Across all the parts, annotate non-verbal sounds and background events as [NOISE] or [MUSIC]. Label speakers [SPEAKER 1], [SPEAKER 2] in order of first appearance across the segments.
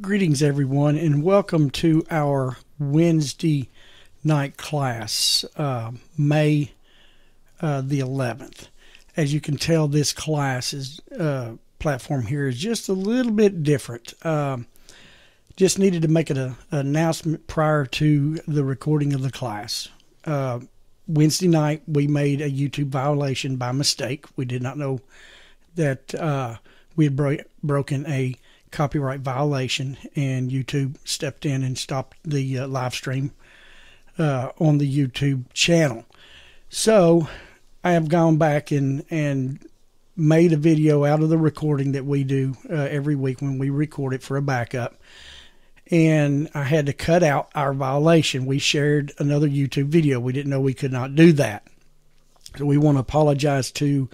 [SPEAKER 1] Greetings, everyone, and welcome to our Wednesday night class, uh, May uh, the 11th. As you can tell, this class is uh, platform here is just a little bit different. Um, just needed to make an, an, announcement prior to the recording of the class. Uh, Wednesday night, we made a YouTube violation by mistake. We did not know that uh, we had bro- broken a copyright violation, and YouTube stepped in and stopped the uh, live stream uh, on the YouTube channel. So I have gone back and and made a video out of the recording that we do uh, every week when we record it for a backup. And I had to cut out our violation. We shared another YouTube video. We didn't know we could not do that. So we want to apologize to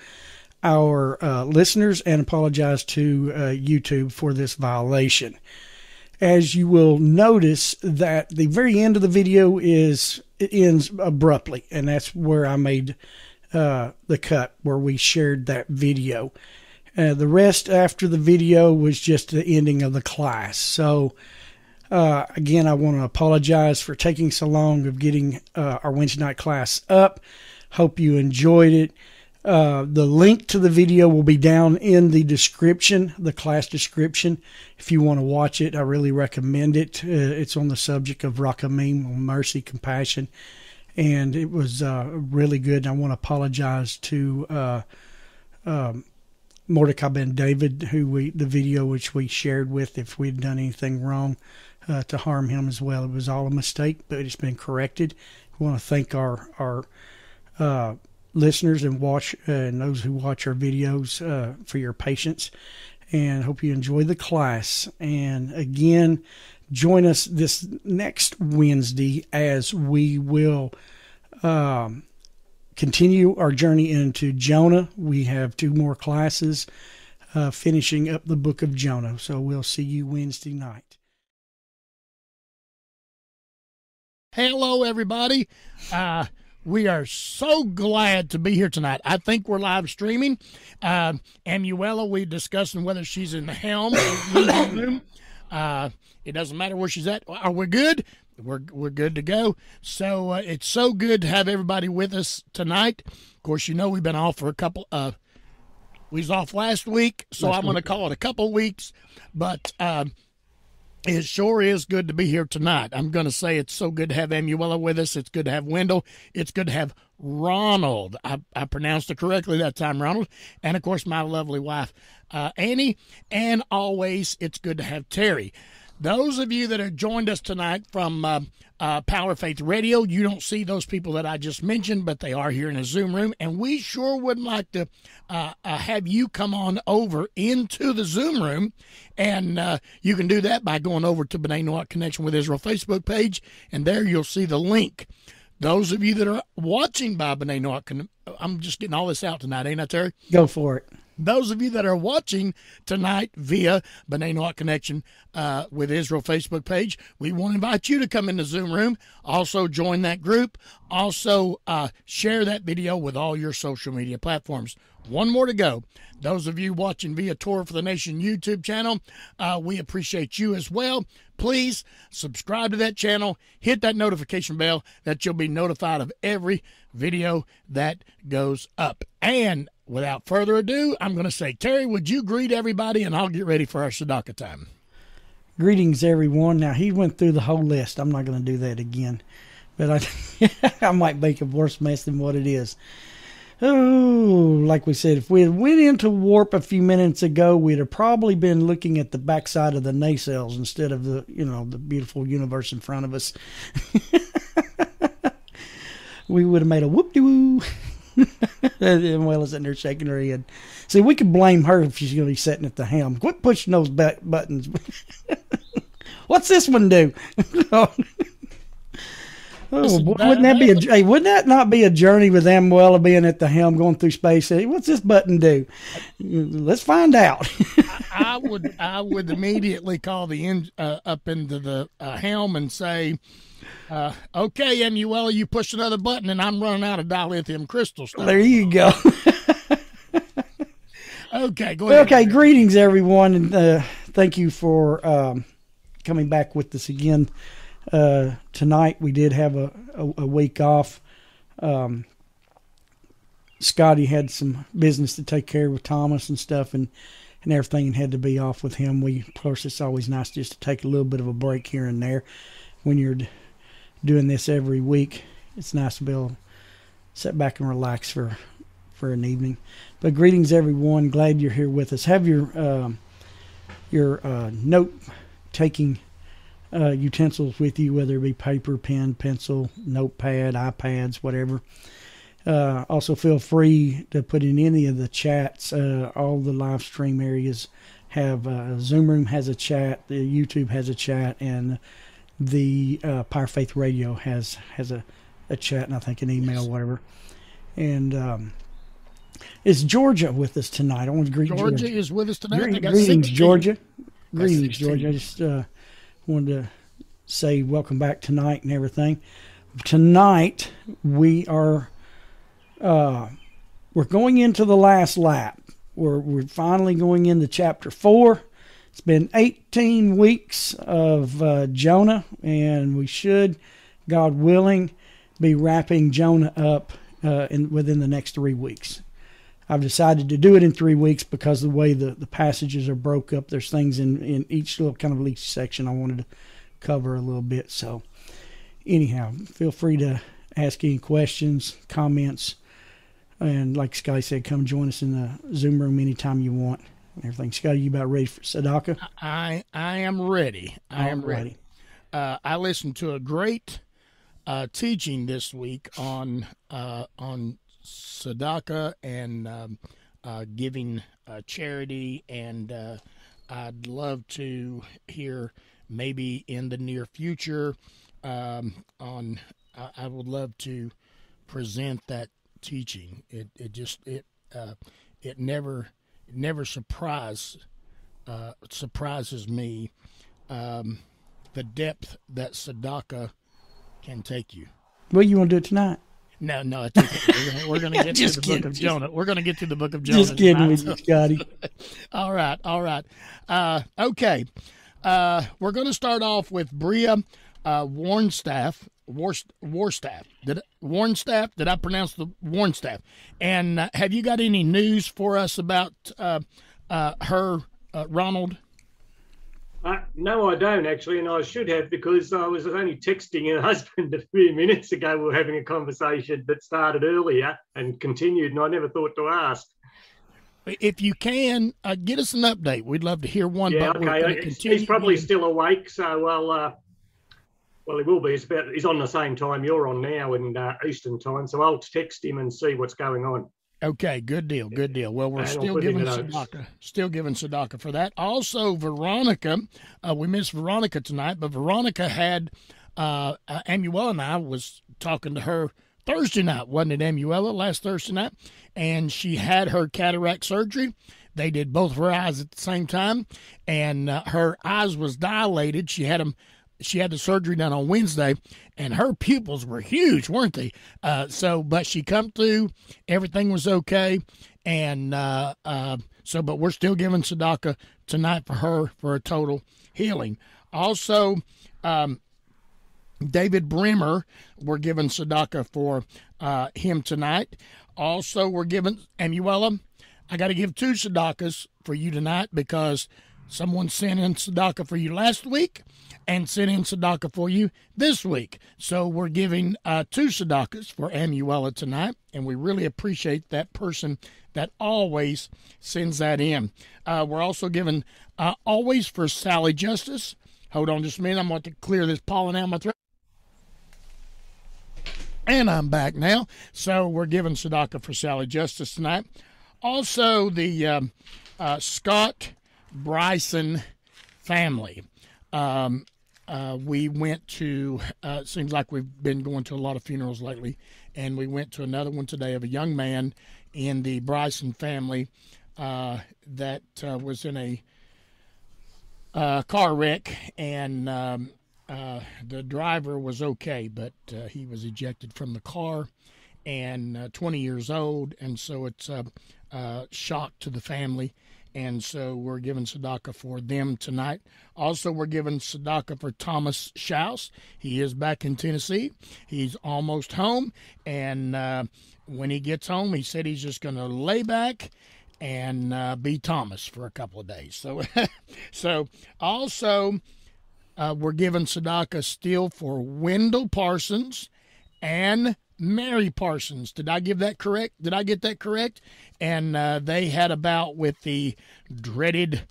[SPEAKER 1] our uh, listeners and apologize to uh, YouTube for this violation. As you will notice that the very end of the video is it ends abruptly, and that's where I made uh, the cut where we shared that video. Uh, the rest after the video was just the ending of the class. So. Uh, again, I want to apologize for taking so long of getting uh, our Wednesday night class up. Hope you enjoyed it. Uh, the link to the video will be down in the description, the class description. If you want to watch it, I really recommend it. Uh, it's on the subject of Rachamim, mercy, compassion, and it was uh, really good. I want to apologize to uh, um, Mordecai Ben David, who we the video which we shared with, if we'd done anything wrong uh, to harm him as well. It was all a mistake, but it's been corrected. We want to thank our our listeners and watch uh, and those who watch our videos uh, for your patience. And hope you enjoy the class. And again join us this next wednesday as we will um, continue our journey into jonah. We have two more classes uh, finishing up the book of jonah. So we'll see you wednesday night.
[SPEAKER 2] Hello everybody. Uh, we are so glad to be here tonight. I think we're live streaming. Uh, Amuela, we discussing whether she's in the helm room. Uh, it doesn't matter where she's at. Are we good? We're we're good to go. So uh, it's so good to have everybody with us tonight. Of course, you know we've been off for a couple. Uh, we was off last week, so last I'm going to call it a couple weeks. But uh, it sure is good to be here tonight. I'm going to say it's so good to have Amuela with us. It's good to have Wendell. It's good to have Ronald. I, I pronounced it correctly that time, Ronald. And of course, my lovely wife, uh, Annie. And always, it's good to have Terry. Those of you that have joined us tonight from uh, uh, Power Faith Radio, you don't see those people that I just mentioned, but they are here in a Zoom room. And we sure would like to uh, uh have you come on over into the Zoom room. And uh, you can do that by going over to B'nai Noach Connection with Israel Facebook page. And there you'll see the link. Those of you that are watching by B'nai Noach, I'm just getting all this out tonight, ain't I, Terry?
[SPEAKER 1] Go for it.
[SPEAKER 2] Those of you that are watching tonight via B'nai Noach Connection uh, with Israel Facebook page, we want to invite you to come in the Zoom room. Also, join that group. Also, uh, share that video with all your social media platforms. One more to go. Those of you watching via Torah for the Nation YouTube channel, uh, we appreciate you as well. Please subscribe to that channel, hit that notification bell that you'll be notified of every video that goes up. And without further ado, I'm going to say, Terry, would you greet everybody and I'll get ready for our Sadaka time.
[SPEAKER 1] Greetings, everyone. Now, he went through the whole list. I'm not going to do that again, but I, [LAUGHS] I might make a worse mess than what it is. Oh, like we said, if we had went into warp a few minutes ago, we'd have probably been looking at the backside of the nacelles instead of the, you know, the beautiful universe in front of us. [LAUGHS] we would have made a whoop [LAUGHS] and [LAUGHS] well sitting there shaking her head. See, we could blame her if she's going to be sitting at the helm. Quit pushing those buttons. [LAUGHS] What's this one do? [LAUGHS] oh, boy, wouldn't that be a hey, wouldn't that not be a journey with Amuela being at the helm going through space? Hey, what's this button do? Let's find out. [LAUGHS]
[SPEAKER 2] I, I, would I would immediately call the in, uh, up into the uh, helm and say, uh, okay, Emuela, you push another button, and I'm running out of dilithium crystal stuff.
[SPEAKER 1] There you go. [LAUGHS]
[SPEAKER 2] okay, go ahead.
[SPEAKER 1] Okay, greetings, everyone, and uh, thank you for um, coming back with us again uh, tonight. We did have a, a, a week off. Um, Scotty had some business to take care of with Thomas and stuff, and and everything, and had to be off with him. We, of course, it's always nice just to take a little bit of a break here and there when you're doing this every week. It's nice to be able to sit back and relax for for an evening. But greetings, everyone. Glad you're here with us. Have your um, your uh, note taking uh, utensils with you, whether it be paper, pen, pencil, notepad, iPads, whatever. Uh, also, feel free to put in any of the chats. Uh, all the live stream areas have uh, Zoom Room has a chat, the YouTube has a chat, and the uh, Power Faith Radio has has a, a chat, and I think an email, whatever. And um, is Georgia with us tonight? I want to greet
[SPEAKER 2] Georgia,
[SPEAKER 1] Georgia.
[SPEAKER 2] is with us tonight.
[SPEAKER 1] Greetings, Georgia. Greetings,
[SPEAKER 2] 16.
[SPEAKER 1] Georgia. I just uh, wanted to say welcome back tonight and everything. Tonight we are uh, we're going into the last lap. We're we're finally going into chapter four. It's been 18 weeks of uh, Jonah, and we should, God willing, be wrapping Jonah up uh, in within the next three weeks. I've decided to do it in three weeks because of the way the, the passages are broke up. There's things in, in each little kind of each section I wanted to cover a little bit. So, anyhow, feel free to ask any questions, comments, and like Sky said, come join us in the Zoom room anytime you want. and Everything. Scotty, you about ready for Sadaka?
[SPEAKER 2] I I am ready. I am
[SPEAKER 1] All
[SPEAKER 2] ready. Uh, I listened to a great uh, teaching this week on uh, on tzedakah and um, uh, giving uh, charity, and uh, I'd love to hear maybe in the near future um, on. I, I would love to present that teaching. It it just it uh, it never it never surprise uh, surprises me um, the depth that Sadaka can take you.
[SPEAKER 1] Well, you want to do it tonight?
[SPEAKER 2] No, no. [LAUGHS] We're we're gonna get to the
[SPEAKER 1] kidding,
[SPEAKER 2] book of
[SPEAKER 1] just-
[SPEAKER 2] Jonah. We're gonna get to the book of Jonah.
[SPEAKER 1] Just kidding
[SPEAKER 2] tonight,
[SPEAKER 1] with you, Scotty. [LAUGHS]
[SPEAKER 2] all right, all right. Uh, okay, uh, we're going to start off with Bria uh, Warnstaff. War, Warstaff. Did Warnstaff? Did I pronounce the Warnstaff? And uh, have you got any news for us about uh, uh, her, uh, Ronald?
[SPEAKER 3] Uh, no, I don't actually, and I should have because I was only texting a [LAUGHS] husband a few minutes ago. We were having a conversation that started earlier and continued, and I never thought to ask.
[SPEAKER 2] If you can, uh, get us an update. We'd love to hear one.
[SPEAKER 3] Yeah,
[SPEAKER 2] but
[SPEAKER 3] okay. He's, probably still awake, so I'll. Uh, well, he will be. He's about. He's on the same time you're on now in uh, Eastern time, so I'll text him and see what's going on.
[SPEAKER 2] Okay, good deal, good deal. Well, we're still
[SPEAKER 3] put it in
[SPEAKER 2] giving. Sadaka, still giving Sadaka for that. Also, Veronica, uh, we missed Veronica tonight, but Veronica had uh, uh, Amuela and I was talking to her Thursday night, wasn't it, Amuela? Last Thursday night, and she had her cataract surgery. They did both of her eyes at the same time, and uh, her eyes was dilated. She had them. She had the surgery done on Wednesday, and her pupils were huge, weren't they? Uh, so, but she come through. Everything was okay, and uh, uh, so, but we're still giving Sadaka tonight for her for a total healing. Also, um, David Bremer, we're giving Sadaka for uh, him tonight. Also, we're giving Amuela. I got to give two Sadakas for you tonight because someone sent in Sadaka for you last week and sent in Sadaka for you this week. So we're giving uh, two Sadakas for Amuela tonight, and we really appreciate that person that always sends that in. Uh, we're also giving uh, always for Sally Justice. Hold on just a minute. I'm going to clear this pollen out of my throat. And I'm back now. So we're giving Sadaka for Sally Justice tonight. Also, the um, uh, Scott Bryson family. Um, uh, we went to, uh, seems like we've been going to a lot of funerals lately, and we went to another one today of a young man in the Bryson family uh, that uh, was in a uh, car wreck, and um, uh, the driver was okay, but he was ejected from the car and uh, 20 years old, and so it's a shock to the family. And so we're giving Sadaka for them tonight. Also, we're giving Sadaka for Thomas Schaus. He is back in Tennessee. He's almost home. And uh, when he gets home, he said he's just going to lay back and uh, be Thomas for a couple of days. So, [LAUGHS] so also, uh, we're giving Sadaka still for Wendell Parsons and Mary Parsons. Did I give that correct? Did I get that correct? And uh, they had a bout with the dreaded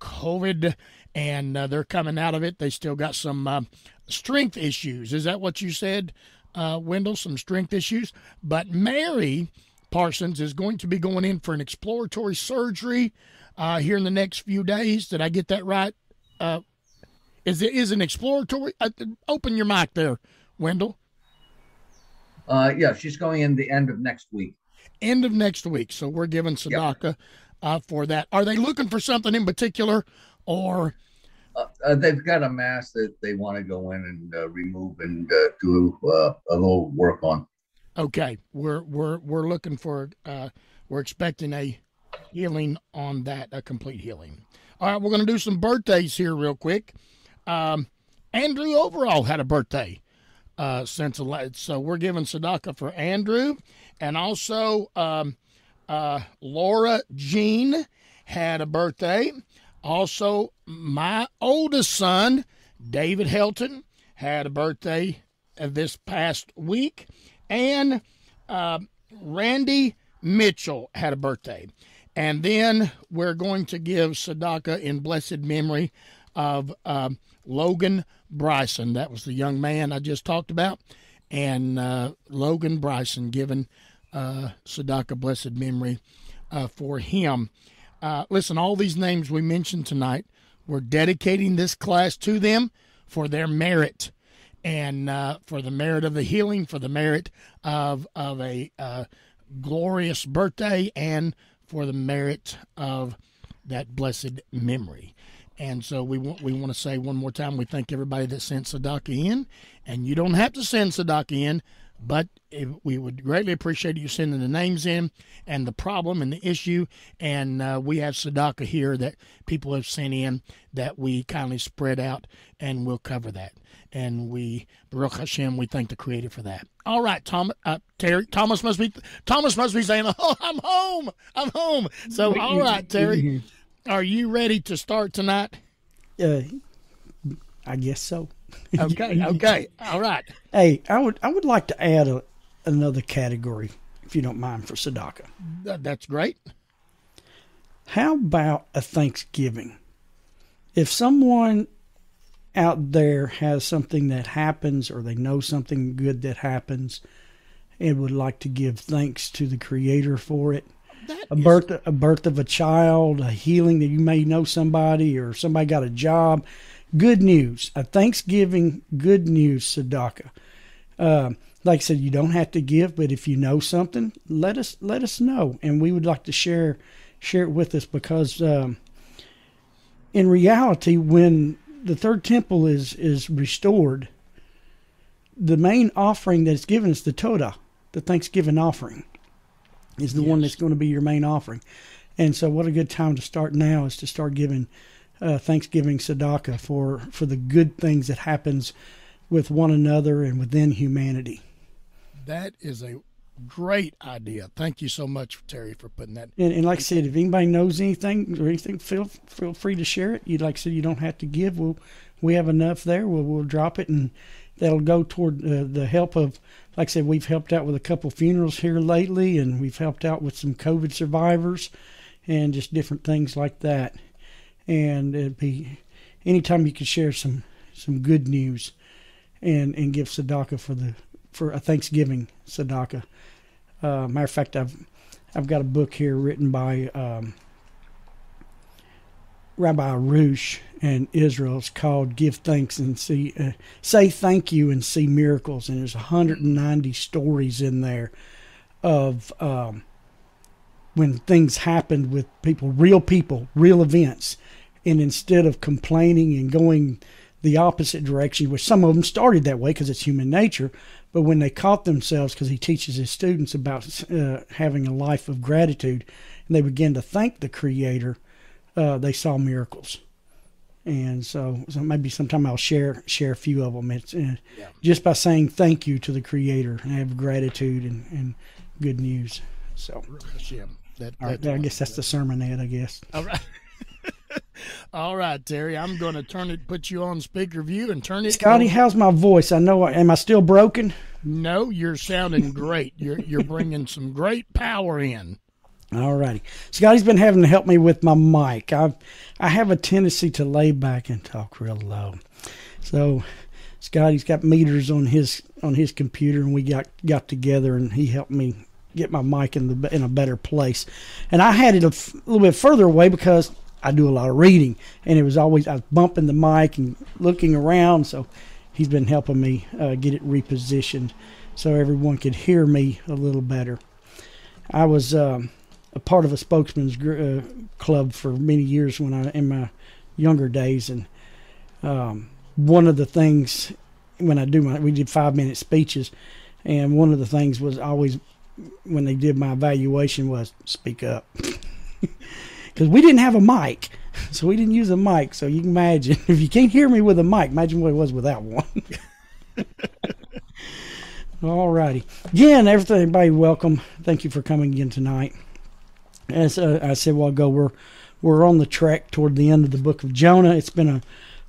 [SPEAKER 2] COVID, and uh, they're coming out of it. They still got some uh, strength issues. Is that what you said, uh, Wendell? Some strength issues. But Mary Parsons is going to be going in for an exploratory surgery uh, here in the next few days. Did I get that right? Uh, is it is an exploratory? open your mic there, Wendell.
[SPEAKER 4] Uh, yeah, she's going in the end of next week.
[SPEAKER 2] End of next week. So we're giving tzedakah yep. uh, for that. Are they looking for something in particular, or?
[SPEAKER 4] Uh, uh, they've got a mass that they want to go in and uh, remove and uh, do uh, a little work on.
[SPEAKER 2] Okay, we're we're we're looking for uh, we're expecting a healing on that, a complete healing. All right, we're going to do some birthdays here real quick. Um, Andrew Overall had a birthday uh, since so we're giving Sadaka for Andrew, and also um, uh, Laura Jean had a birthday. Also, my oldest son, David Helton, had a birthday this past week, and uh, Randy Mitchell had a birthday. And then we're going to give Sadaka in blessed memory of um, Logan Bryson. That was the young man I just talked about. And uh, Logan Bryson, given uh, tzedakah blessed memory uh, for him. Uh, listen, all these names we mentioned tonight, we're dedicating this class to them for their merit and uh, for the merit of the healing, for the merit of, of a uh, glorious birthday, and for the merit of that blessed memory. And so we want we want to say one more time we thank everybody that sent Sadaka in, and you don't have to send Sadaka in, but if, we would greatly appreciate you sending the names in and the problem and the issue. And uh, we have Sadaka here that people have sent in that we kindly spread out, and we'll cover that. And we Baruch Hashem, we thank the Creator for that. All right, Tom, uh, Terry, Thomas must be Thomas must be saying, [LAUGHS] "Oh, I'm home, I'm home." So, [LAUGHS] all right, Terry. [LAUGHS] Are you ready to start tonight?
[SPEAKER 1] Uh, I guess so. [LAUGHS]
[SPEAKER 2] okay. Okay. All right.
[SPEAKER 1] Hey, I would I would like to add a, another category, if you don't mind, for tzedakah.
[SPEAKER 2] that's great.
[SPEAKER 1] How about a Thanksgiving? If someone out there has something that happens, or they know something good that happens, and would like to give thanks to the Creator for it, that a birth a birth of a child, a healing that you may know somebody or somebody got a job. Good news, a Thanksgiving good news tzedakah. Uh, like I said, you don't have to give, but if you know something, let us let us know, and we would like to share share it with us because um, in reality, when the third temple is is restored, the main offering that's given is the Todah, the Thanksgiving offering is the yes. one that's going to be your main offering. And so, what a good time to start now is to start giving uh, Thanksgiving Sadaka for for the good things that happens with one another and within humanity.
[SPEAKER 2] That is a great idea. Thank you so much, Terry, for putting that.
[SPEAKER 1] And, and like I said, if anybody knows anything or anything, feel feel free to share it. You like I said, you don't have to give. We'll we have enough there. We'll we'll drop it, and that'll go toward uh, the help of like I said, we've helped out with a couple funerals here lately, and we've helped out with some COVID survivors, and just different things like that. And it'd be anytime you could share some some good news, and and give Sadaka for the for a Thanksgiving Sadaka. Uh, matter of fact, I've I've got a book here written by um, Rabbi Arush and Israel. It's called "Give Thanks and See." Uh, say thank you and see miracles, and there's 190 stories in there of um, when things happened with people, real people, real events, and instead of complaining and going the opposite direction, which some of them started that way because it's human nature, but when they caught themselves, because he teaches his students about uh, having a life of gratitude, and they begin to thank the Creator uh, they saw miracles. And so, so maybe sometime I'll share share a few of them. It's uh,
[SPEAKER 2] Yeah.
[SPEAKER 1] just by saying thank you to the Creator and have gratitude and, and good news. So,
[SPEAKER 2] Yeah, that,
[SPEAKER 1] all right,
[SPEAKER 2] that-
[SPEAKER 1] I guess that's the sermon, Ed. I guess.
[SPEAKER 2] All right. [LAUGHS] All right, Terry. I'm going to turn it, put you on speaker view, and turn it.
[SPEAKER 1] Scotty, how's my voice? I know. Am I still broken?
[SPEAKER 2] No, you're sounding great. You're you're bringing some great power in.
[SPEAKER 1] All righty. Scotty's been having to help me with my mic. I I have a tendency to lay back and talk real low. So Scotty's got meters on his on his computer, and we got got together, and he helped me get my mic in the in a better place. And I had it a little bit further away because I do a lot of reading, and it was always I was bumping the mic and looking around. So he's been helping me uh, get it repositioned so everyone could hear me a little better. I was um, a part of a spokesman's gr- uh, club for many years when I in my younger days, and um, one of the things when I do my we did five minute speeches, and one of the things was always when they did my evaluation was speak up [LAUGHS] because we didn't have a mic, [LAUGHS] so we didn't use a mic. So you can imagine [LAUGHS] if you can't hear me with a mic, imagine what it was without one. All righty. Again, everybody, welcome. Thank you for coming again tonight. As uh, I said a while ago, we're we're on the track toward the end of the book of Jonah. It's been a,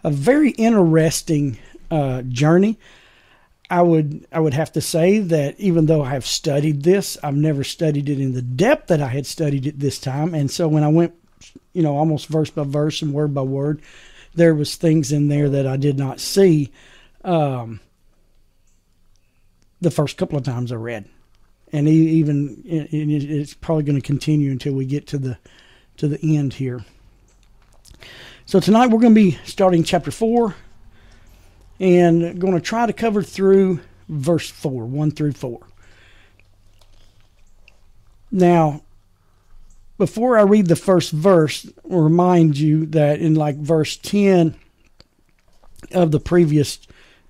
[SPEAKER 1] a very interesting uh, journey. I would I would have to say that even though I have studied this, I've never studied it in the depth that I had studied it this time. And so when I went, you know, almost verse by verse and word by word, there was things in there that I did not see. Um, the first couple of times I read, and even it- it's probably going to continue until we get to the to the end here. So tonight we're going to be starting chapter four, and going to try to cover through verse four, one through four. Now, before I read the first verse, I'll remind you that in like verse ten of the previous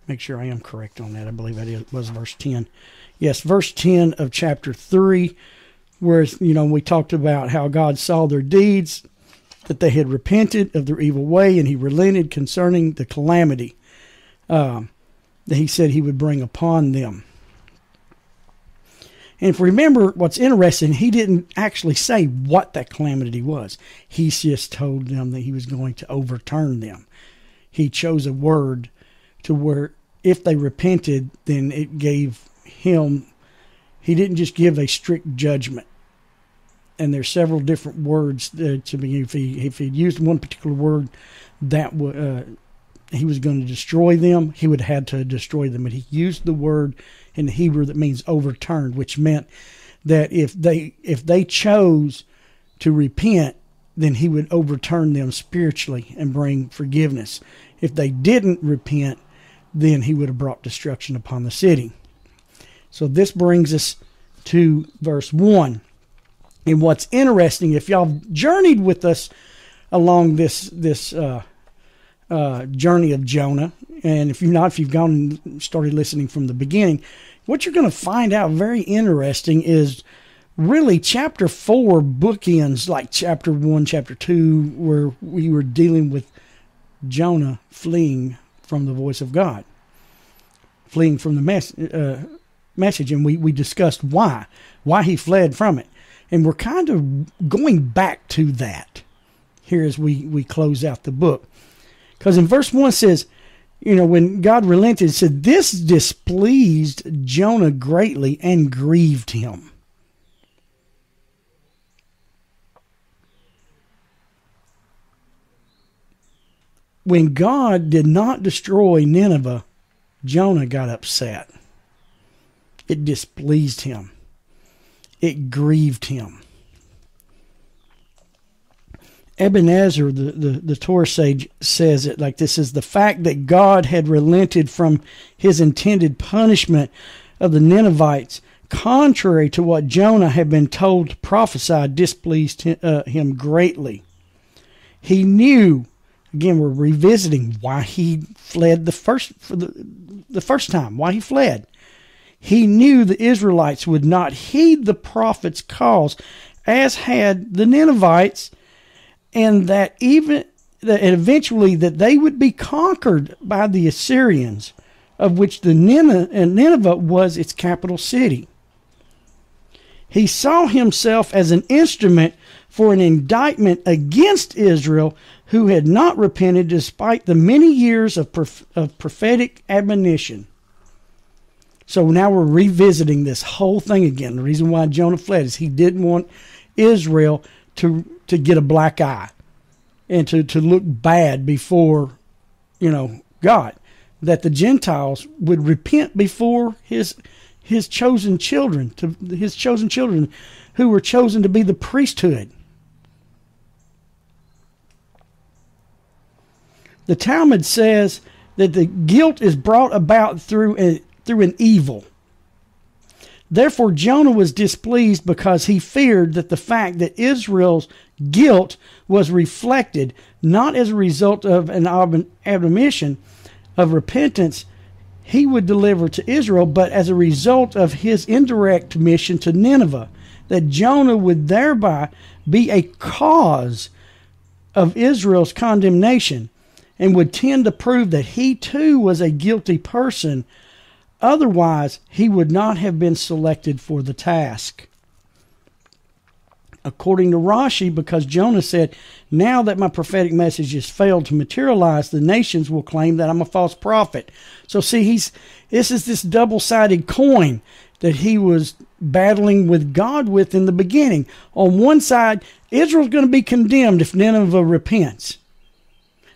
[SPEAKER 1] make sure I am correct on that. I believe that was verse 10. Yes, verse 10 of chapter 3, where, you know, we talked about how God saw their deeds, that they had repented of their evil way, and he relented concerning the calamity um, that he said he would bring upon them. And if we remember what's interesting, he didn't actually say what that calamity was. He just told them that he was going to overturn them. He chose a word to where if they repented, then it gave him, he didn't just give a strict judgment. And there's several different words uh, to me. if he, if he used one particular word, that uh, he was going to destroy them, he would have had to destroy them. But he used the word in Hebrew that means overturned, which meant that if they, if they chose to repent, then he would overturn them spiritually and bring forgiveness. If they didn't repent, then he would have brought destruction upon the city. So this brings us to verse 1. And what's interesting, if y'all journeyed with us along this this uh, uh, journey of Jonah, and if you've not, if you've gone and started listening from the beginning, what you're going to find out very interesting is really chapter four bookends like chapter one, chapter two, where we were dealing with Jonah fleeing from the voice of God, fleeing from the mess, uh, message, and we, we discussed why, why he fled from it. And we're kind of going back to that here as we, we close out the book. Because in verse 1 says, you know, when God relented, said, This displeased Jonah greatly and grieved him. when God did not destroy Nineveh, Jonah got upset. It displeased him. It grieved him. Ibn Ezra, the, the, the Torah sage, says it like this is the fact that God had relented from his intended punishment of the Ninevites, contrary to what Jonah had been told to prophesy, displeased him, uh, him greatly. He knew again we're revisiting why he fled the first for the, the first time why he fled he knew the israelites would not heed the prophet's cause as had the ninevites and that even that eventually that they would be conquered by the Assyrians, of which the uh, Nineveh was its capital city. He saw himself as an instrument for an indictment against Israel who had not repented despite the many years of, of prophetic admonition. So now we're revisiting this whole thing again. The reason why Jonah fled is he didn't want Israel to to get a black eye and to, to look bad before, you know, God. That the Gentiles would repent before his his chosen children, to his chosen children who were chosen to be the priesthood. The Talmud says that the guilt is brought about through a, through an evil. Therefore, Jonah was displeased because he feared that the fact that Israel's guilt was reflected not as a result of an admonition of repentance he would deliver to Israel, but as a result of his indirect mission to Nineveh, that Jonah would thereby be a cause of Israel's condemnation and would tend to prove that he too was a guilty person Otherwise, he would not have been selected for the task. According to Rashi, because Jonah said, Now that my prophetic message has failed to materialize, the nations will claim that I'm a false prophet. So, see, he's this is this double sided coin that he was battling with God with in the beginning. On one side, Israel's going to be condemned if Nineveh repents.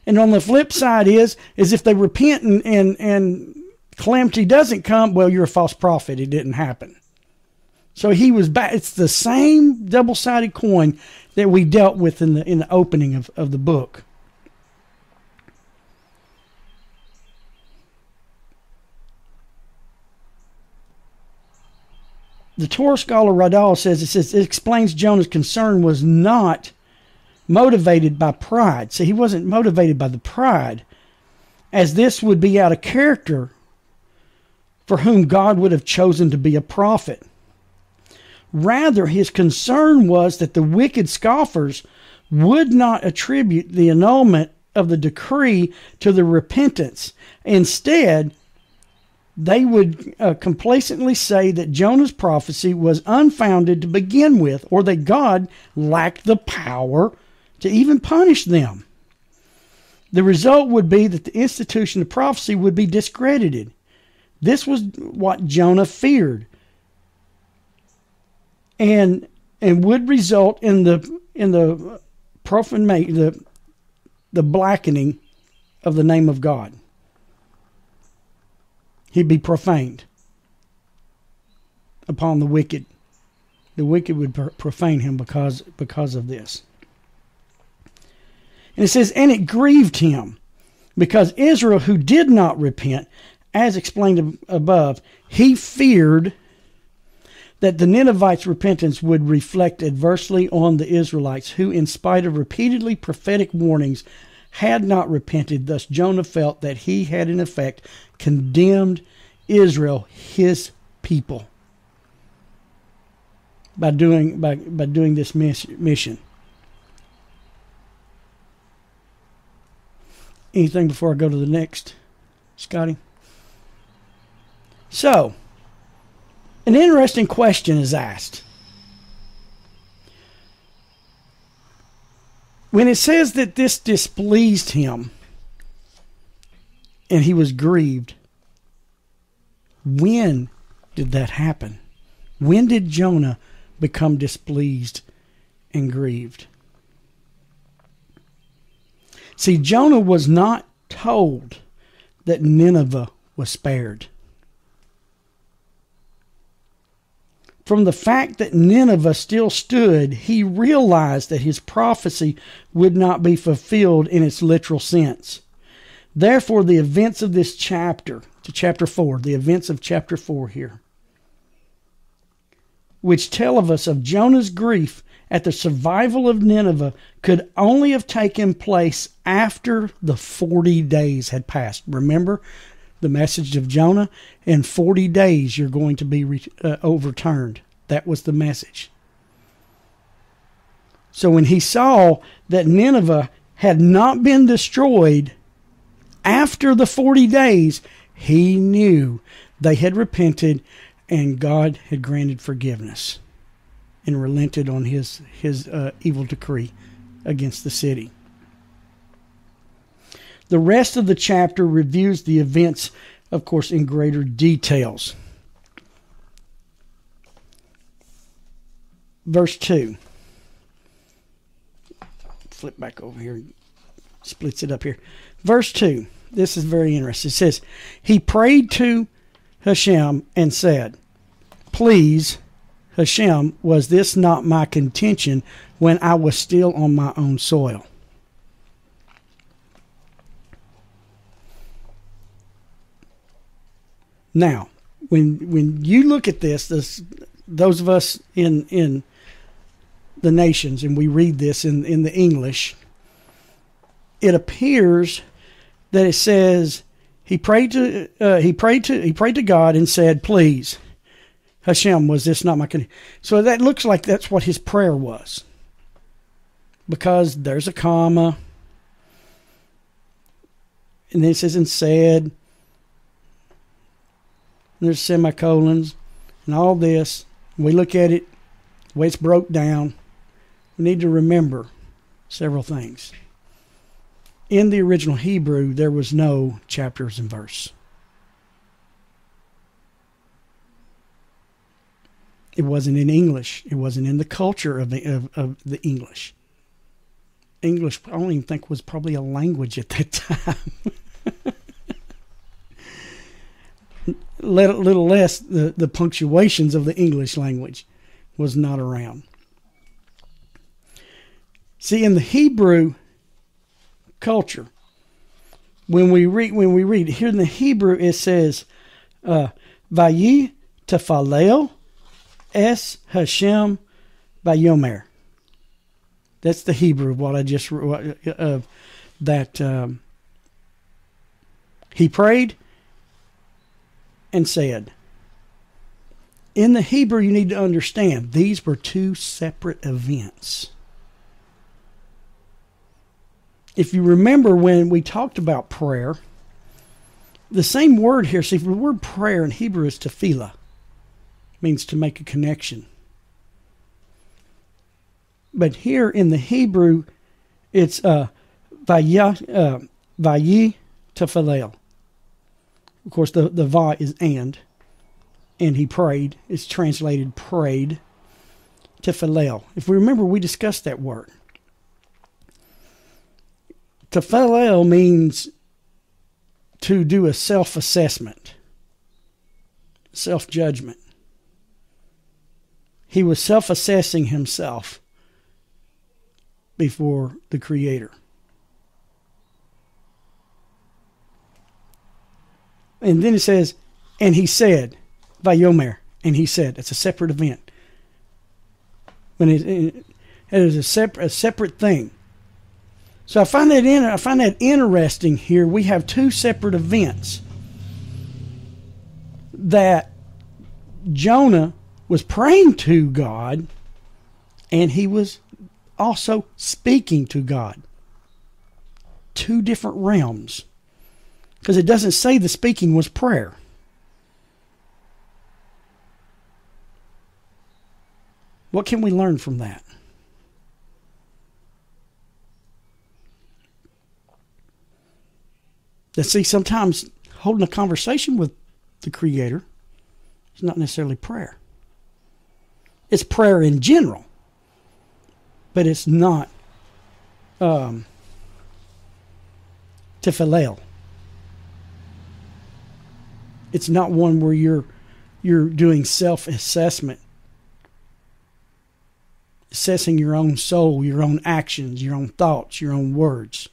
[SPEAKER 1] And on the flip side is, is if they repent and, and, and calamity doesn't come, well, you're a false prophet. It didn't happen. So he was back. It's the same double sided coin that we dealt with in the, in the opening of, of the book. The Torah scholar Radal says it says it explains Jonah's concern was not motivated by pride. See, he wasn't motivated by the pride, as this would be out of character for whom God would have chosen to be a prophet. Rather, his concern was that the wicked scoffers would not attribute the annulment of the decree to the repentance. Instead, they would uh, complacently say that Jonah's prophecy was unfounded to begin with, or that God lacked the power to even punish them. The result would be that the institution of prophecy would be discredited. This was what Jonah feared. And and would result in the in the profane the the blackening of the name of God. He'd be profaned upon the wicked. The wicked would profane him because because of this. And it says, and it grieved him because Israel, who did not repent, as explained above, he feared that the Ninevites' repentance would reflect adversely on the Israelites, who, in spite of repeatedly prophetic warnings, had not repented. Thus, Jonah felt that he had, in effect, condemned Israel, his people, by doing, by, by doing this mission. Anything before I go to the next, Scotty? So, an interesting question is asked. When it says that this displeased him and he was grieved, when did that happen? When did Jonah become displeased and grieved? See, Jonah was not told that Nineveh was spared. From the fact that Nineveh still stood, he realized that his prophecy would not be fulfilled in its literal sense. Therefore, the events of this chapter, to chapter 4, the events of chapter 4 here, which tell of us of Jonah's grief at the survival of Nineveh, could only have taken place after the 40 days had passed. Remember, the message of Jonah. In 40 days, you're going to be re- uh, overturned. That was the message. So when he saw that Nineveh had not been destroyed after the 40 days, he knew they had repented and God had granted forgiveness and relented on his, his uh, evil decree against the city. The rest of the chapter reviews the events, of course, in greater details. Verse 2 flip back over here, splits it up here. Verse 2, this is very interesting. It says, He prayed to Hashem and said, Please, Hashem, was this not my contention when I was still on my own soil? Now, when when you look at this, this those of us in in the nations, and we read this in, in the English, it appears that it says he prayed to uh, he prayed to he prayed to God and said, "Please, Hashem, was this not my?" Con-? So that looks like that's what his prayer was, because there's a comma, and then it says and said, and there's semicolons, and all this. We look at it, the way it's broke down we need to remember several things. In the original Hebrew, there was no chapters and verse. It wasn't in English. It wasn't in the culture of the, of, of the English. English, I don't even think was probably a language at that [LAUGHS] time. Little, little less the, the punctuations of the English language was not around. See, in the Hebrew culture, when we read when we read here in the Hebrew, it says, uh, "Vayi tefalel es Hashem bayomer." That's the Hebrew of what I just uh, that um, he prayed and said. In the Hebrew, you need to understand these were two separate events if you remember when we talked about prayer, the same word here, see, the word prayer in Hebrew is tefillah, means to make a connection. But here in the Hebrew, it's uh, uh, vayi tefillel. Of course, the, the va is and, and he prayed. It's translated prayed tefillel. If we remember, we discussed that word. Tefillel means to do a self assessment, self judgment. He was self assessing himself before the Creator. And then it says, and he said, Vayomer, and he said, it's a separate event. When it, it is a separate, a separate thing. So I find that in, I find that interesting here. We have two separate events that Jonah was praying to God and he was also speaking to God. Two different realms. Because it doesn't say the speaking was prayer. What can we learn from that? that see sometimes holding a conversation with the creator is not necessarily prayer it's prayer in general but it's not um. It's not one where you're you're doing self-assessment, assessing your own soul, your own actions, your own thoughts, your own words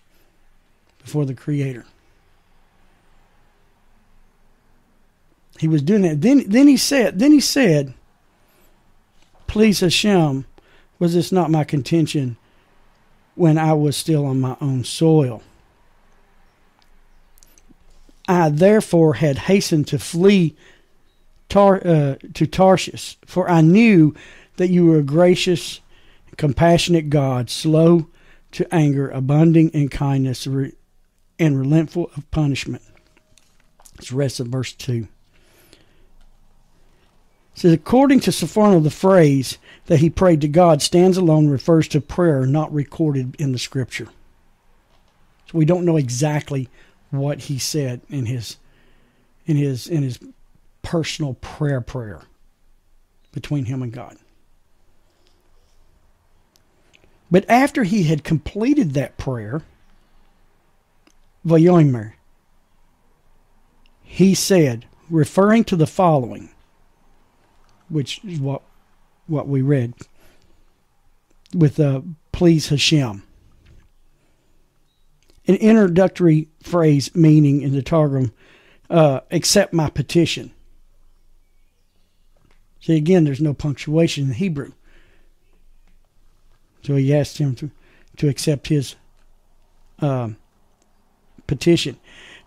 [SPEAKER 1] before the Creator. He was doing that. Then then he said, then he said, Please Hashem, was this not my contention when I was still on my own soil? I therefore had hastened to flee tar, uh, to Tarshish, for I knew that you were a gracious, compassionate God, slow to anger, abounding in kindness, and relentful of punishment. It's the rest of verse 2. It says, according to Sforno, the phrase that he prayed to God stands alone refers to prayer not recorded in the scripture. So we don't know exactly what he said in his in his in his personal prayer prayer between him and God. But after he had completed that prayer, Vayomer, he said, referring to the following, which is what what we read with uh, please Hashem. An introductory phrase meaning in the Targum, uh, accept my petition. See, again, there's no punctuation in Hebrew. So he asked him to, to accept his um, petition.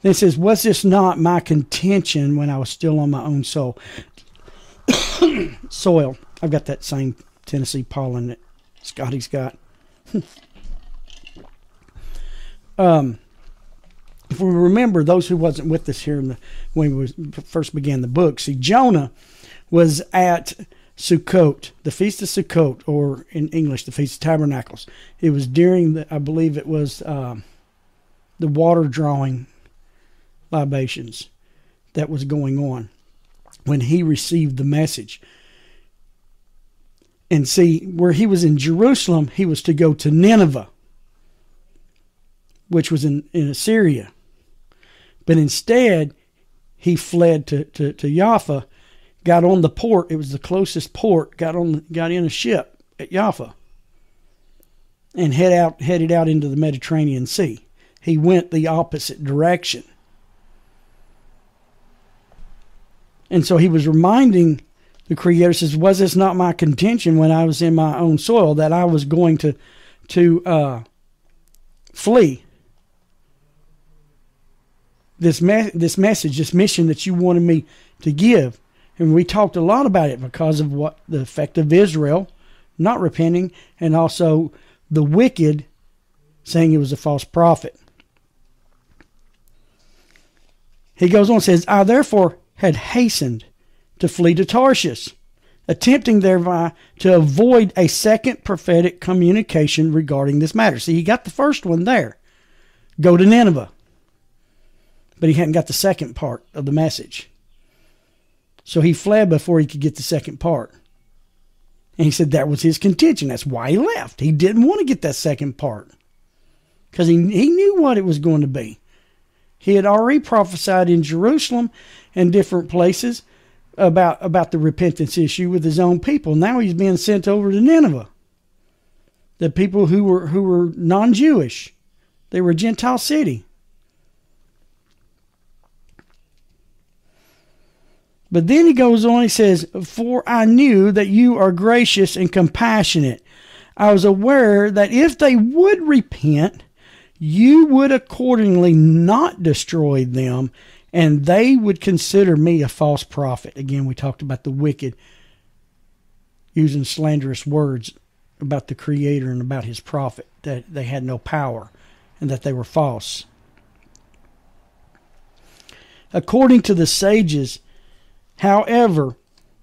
[SPEAKER 1] Then says, Was this not my contention when I was still on my own soul? [COUGHS] Soil. I've got that same Tennessee pollen that Scotty's got. [LAUGHS] um, if we remember, those who wasn't with us here the, when we first began the book, see, Jonah was at Sukkot, the Feast of Sukkot, or in English, the Feast of Tabernacles. It was during the, I believe it was um, the water drawing libations that was going on when he received the message. And see, where he was in Jerusalem, he was to go to Nineveh, which was in, in Assyria. But instead, he fled to, to, to Jaffa, got on the port. It was the closest port, got on got in a ship at Jaffa and head out headed out into the Mediterranean Sea. He went the opposite direction. And so he was reminding the creator says, Was this not my contention when I was in my own soil that I was going to to uh, flee? This me- this message, this mission that you wanted me to give. And we talked a lot about it because of what the effect of Israel not repenting and also the wicked saying he was a false prophet. He goes on and says, I therefore had hastened to flee to Tarshish, attempting thereby to avoid a second prophetic communication regarding this matter. See, he got the first one there go to Nineveh, but he hadn't got the second part of the message. So he fled before he could get the second part. And he said that was his contention. That's why he left. He didn't want to get that second part because he, he knew what it was going to be. He had already prophesied in Jerusalem and different places about about the repentance issue with his own people. Now he's being sent over to Nineveh. The people who were who were non-Jewish, they were a Gentile city. But then he goes on, he says, For I knew that you are gracious and compassionate. I was aware that if they would repent, you would accordingly not destroy them and they would consider me a false prophet. Again, we talked about the wicked using slanderous words about the Creator and about His prophet, that they had no power and that they were false. According to the sages, however,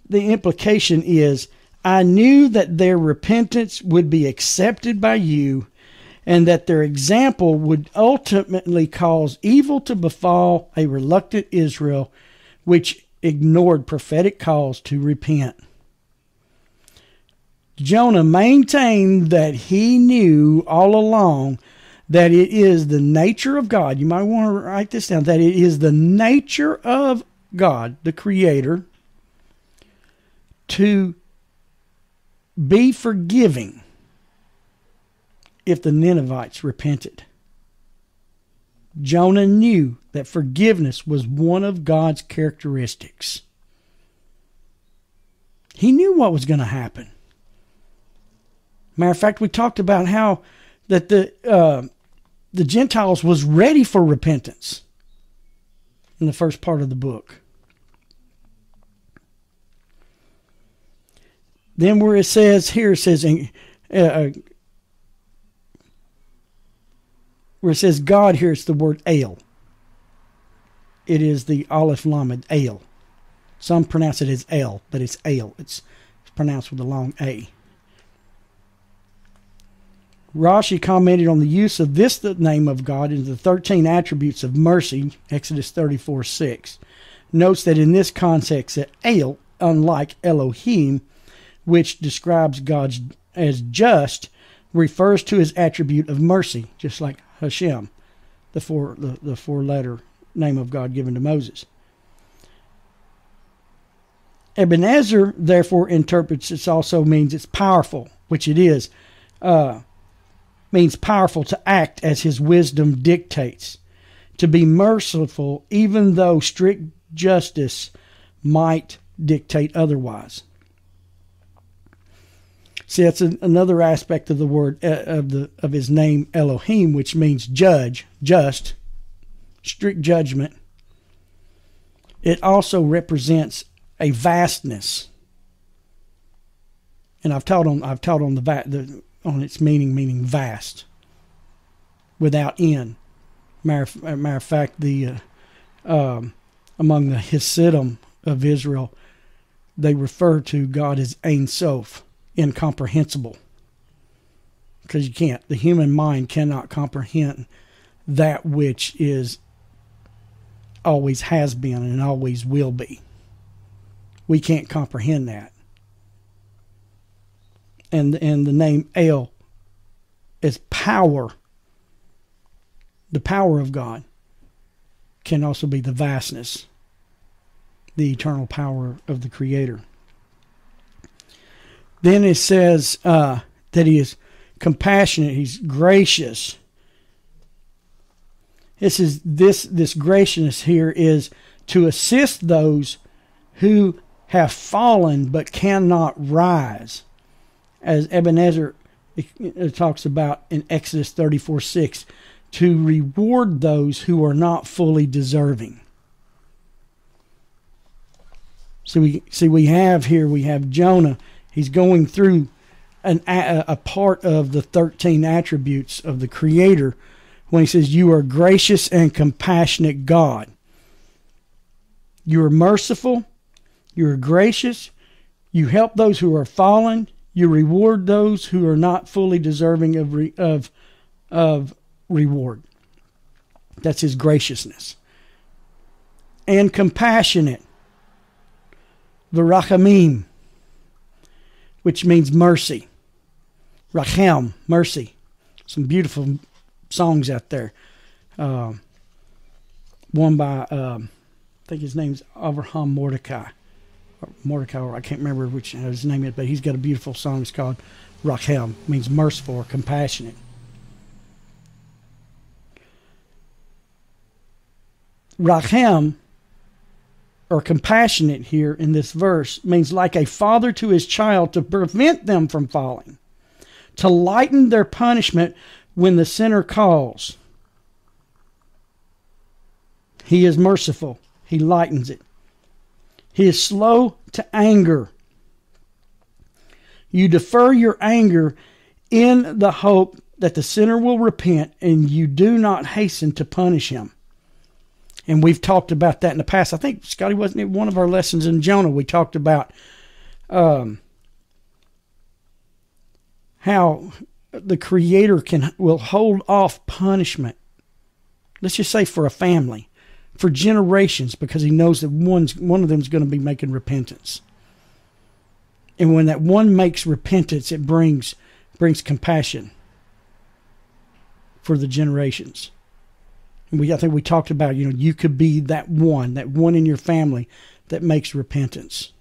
[SPEAKER 1] the implication is I knew that their repentance would be accepted by you and that their example would ultimately cause evil to befall a reluctant Israel, which ignored prophetic calls to repent. Jonah maintained that he knew all along that it is the nature of God. You might want to write this down that it is the nature of God, the Creator, to be forgiving if the Ninevites repented. Jonah knew that forgiveness was one of God's characteristics. He knew what was going to happen. Matter of fact, we talked about how that the uh, the Gentiles was ready for repentance in the first part of the book. Then where it says here it says uh, uh, where it says God here, it's the word ale. It is the Aleph Lamed, ale. Some pronounce it as El, but it's ale. It's, it's pronounced with a long A. Rashi commented on the use of this the name of God in the 13 attributes of mercy, Exodus 34 6. Notes that in this context that El, unlike Elohim, which describes God as just, refers to his attribute of mercy, just like Hashem, the four the, the four letter name of God given to Moses. Ibn Ezra therefore interprets this also means it's powerful, which it is. Uh, means powerful to act as his wisdom dictates, to be merciful even though strict justice might dictate otherwise. See, that's an, another aspect of the word uh, of the of his name Elohim, which means judge, just, strict judgment. It also represents a vastness, and I've taught on I've taught on the, the on its meaning, meaning vast, without end. Matter, matter of fact, the uh, um, among the Hasidim of Israel, they refer to God as Ein Sof, incomprehensible. Because you can't, the human mind cannot comprehend that which is always has been and always will be. We can't comprehend that and and the name El is power. The power of God can also be the vastness, the eternal power of the Creator. Then it says uh, that He is compassionate. He's gracious. This is this this graciousness here is to assist those who have fallen but cannot rise as Ibn Ezra talks about in Exodus 34 6, to reward those who are not fully deserving. So we see we have here we have Jonah. He's going through an a, a part of the 13 attributes of the Creator when he says, "You are gracious and compassionate God. You are merciful. You are gracious. You help those who are fallen. You reward those who are not fully deserving of re, of of reward. That's his graciousness. And compassionate. Virachamim, which means mercy. Rachem, mercy. Some beautiful songs out there. Uh, one by, um, I think his name's Avraham Mordecai. Mordecai, or I can't remember which his name is, but he's got a beautiful song. It's called Rachem, means merciful or compassionate. Rachem, or compassionate here in this verse, means like a father to his child to prevent them from falling, to lighten their punishment when the sinner calls. He is merciful, he lightens it. He is slow to anger. You defer your anger in the hope that the sinner will repent, and you do not hasten to punish him. And we've talked about that in the past. I think, Scotty, wasn't it one of our lessons in Jonah? We talked about um, how the Creator can will hold off punishment. Let's just say for a family for generations because he knows that one's one of them is going to be making repentance. And when that one makes repentance, it brings brings compassion for the generations. And we I think we talked about, you know, you could be that one, that one in your family that makes repentance.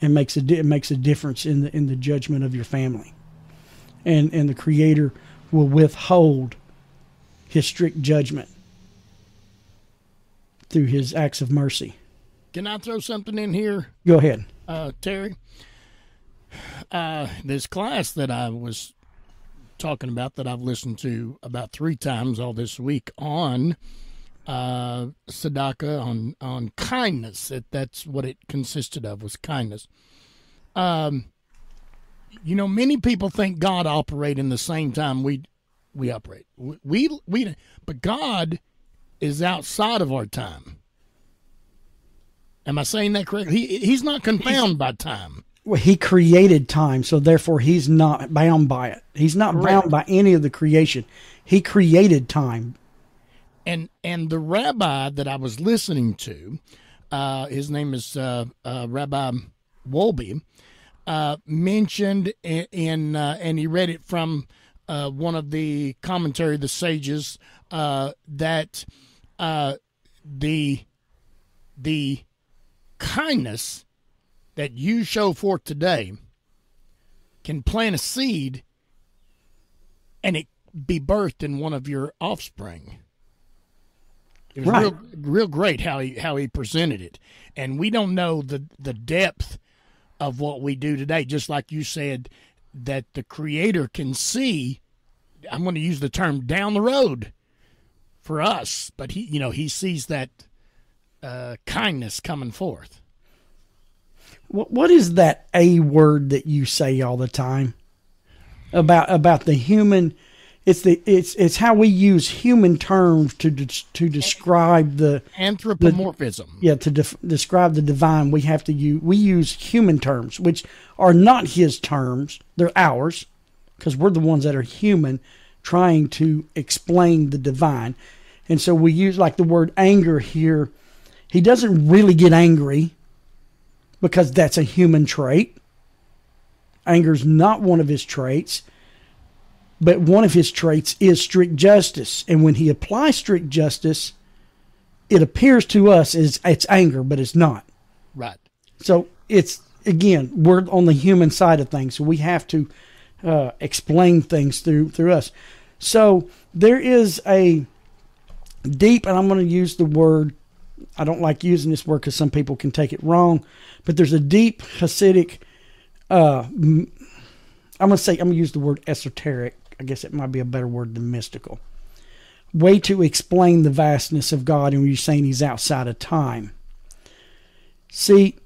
[SPEAKER 1] And makes a it makes a difference in the in the judgment of your family. And and the creator will withhold his strict judgment through his acts of mercy.
[SPEAKER 2] Can I throw something in here?
[SPEAKER 1] Go ahead.
[SPEAKER 2] Uh, Terry, uh, this class that I was talking about that I've listened to about three times all this week on uh, Sadaka on on kindness. That that's what it consisted of was kindness. Um, You know, many people think God operate in the same time we we operate. We we, we but God is outside of our time. Am I saying that correctly? He he's not confounded by time.
[SPEAKER 1] Well, he created time, so therefore he's not bound by it. He's not
[SPEAKER 2] Correct.
[SPEAKER 1] bound by any of the creation. He created time.
[SPEAKER 2] and and the rabbi that I was listening to, uh, his name is uh, uh, Rabbi Wolbe, uh, mentioned in, in uh, and he read it from uh, one of the commentary of the sages uh, that uh, the the kindness that you show forth today can plant a seed and it be birthed in one of your offspring. It was
[SPEAKER 1] Right.
[SPEAKER 2] real, real great how he how he presented it, and we don't know the the depth of what we do today. Just like you said, that the Creator can see. I'm going to use the term down the road for us, but he, you know, he sees that uh, kindness coming forth.
[SPEAKER 1] What what is that a word that you say all the time about about the human? It's the it's it's how we use human terms to to describe the
[SPEAKER 2] Anthropomorphism.
[SPEAKER 1] yeah to def- describe the divine. We have to use we use human terms, which are not his terms. They're ours because we're the ones that are human, trying to explain the divine. And so we use like the word anger here. He doesn't really get angry because that's a human trait. Anger is not one of his traits, but one of his traits is strict justice. And when he applies strict justice, it appears to us as it's anger, but it's not.
[SPEAKER 2] Right.
[SPEAKER 1] So it's again, we're on the human side of things, so we have to uh, explain things through through us. So there is a deep, and I'm going to use the word. I don't like using this word because some people can take it wrong, but there's a deep Hasidic. Uh, I'm going to say I'm going to use the word esoteric. I guess it might be a better word than mystical. Way to explain the vastness of God, and you're saying He's outside of time. See,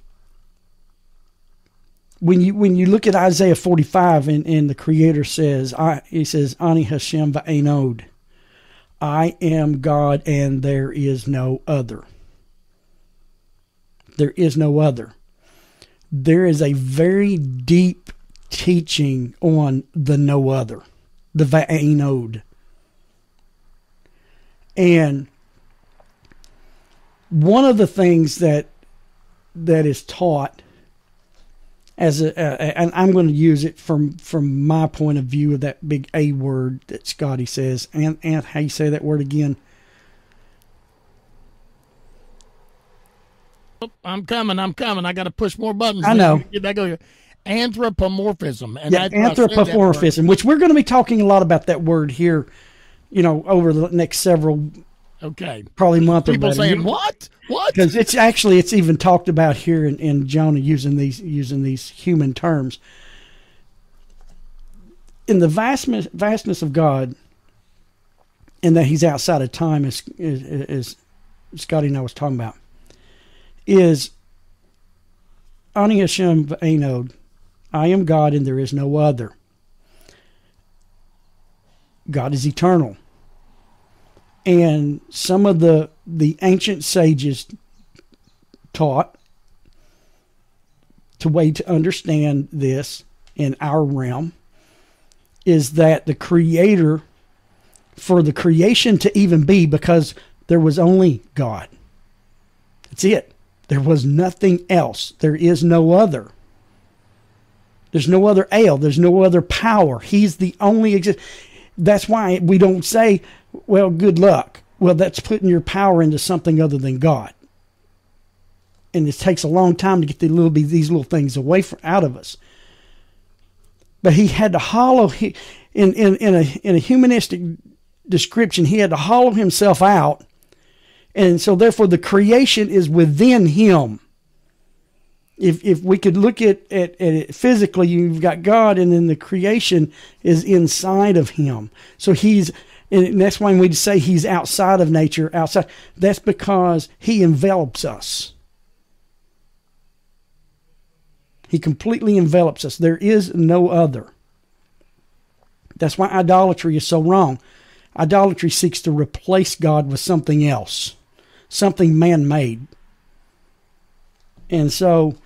[SPEAKER 1] when you when you look at Isaiah 45 and, and the creator says I he says Ani Hashem va'enod I am God and there is no other. There is no other. There is a very deep teaching on the no other, the va'enod. And one of the things that that is taught as a, uh, and I'm going to use it from from my point of view of that big A word that Scotty says, and and how you say that word again?
[SPEAKER 2] Oh, I'm coming. I'm coming. I got to push more buttons.
[SPEAKER 1] I know.
[SPEAKER 2] Get that go. Anthropomorphism. And
[SPEAKER 1] Yeah,
[SPEAKER 2] I- I said that word.
[SPEAKER 1] anthropomorphism, which we're going to be talking a lot about that word here, you know, over the next several
[SPEAKER 2] Okay.
[SPEAKER 1] probably month or
[SPEAKER 2] People
[SPEAKER 1] better.
[SPEAKER 2] saying what? What?
[SPEAKER 1] because it's actually it's even talked about here in, in Jonah using these using these human terms. In the vastness vastness of God, and that He's outside of time, as as, as Scotty and I was talking about, is Ani Hashem V'enod, I am God and there is no other. God is eternal. And some of the the ancient sages taught to way to understand this in our realm is that the creator for the creation to even be because there was only God. That's it. There was nothing else. There is no other. There's no other ale. There's no other power. He's the only exist. That's why we don't say, "Well, good luck." Well, that's putting your power into something other than God, and it takes a long time to get the little these little things away from out of us. But he had to hollow in in in a in a humanistic description. He had to hollow himself out, and so therefore the creation is within him if if we could look at, at, at it physically, you've got God, and then the creation is inside of Him. So He's, and that's why we say He's outside of nature. Outside, that's because He envelops us. He completely envelops us. There is no other. That's why idolatry is so wrong. Idolatry seeks to replace God with something else, something man made. And so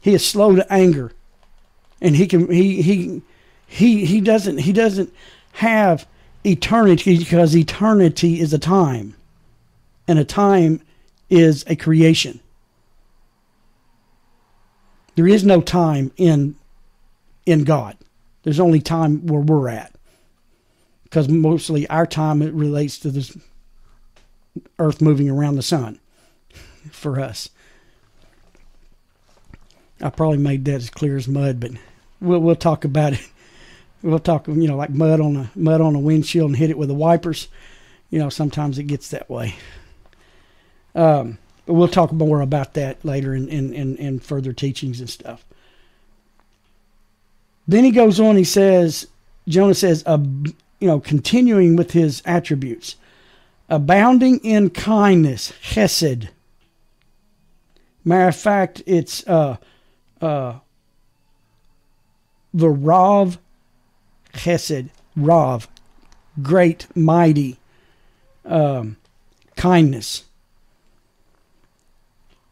[SPEAKER 1] he is slow to anger. And he can he he he he doesn't he doesn't have eternity because eternity is a time. And a time is a creation. There is no time in in God. There's only time where we're at. Because mostly our time it relates to this earth moving around the sun for us. I probably made that as clear as mud, but we'll we'll talk about it. We'll talk, you know, like mud on a mud on a windshield and hit it with the wipers. You know, sometimes it gets that way. Um, but we'll talk more about that later in, in, in, in further teachings and stuff. Then he goes on, he says, Jonah says, uh, you know, continuing with his attributes, abounding in kindness, chesed. Matter of fact, it's uh, uh, the Rav Chesed, Rav, great, mighty um, kindness.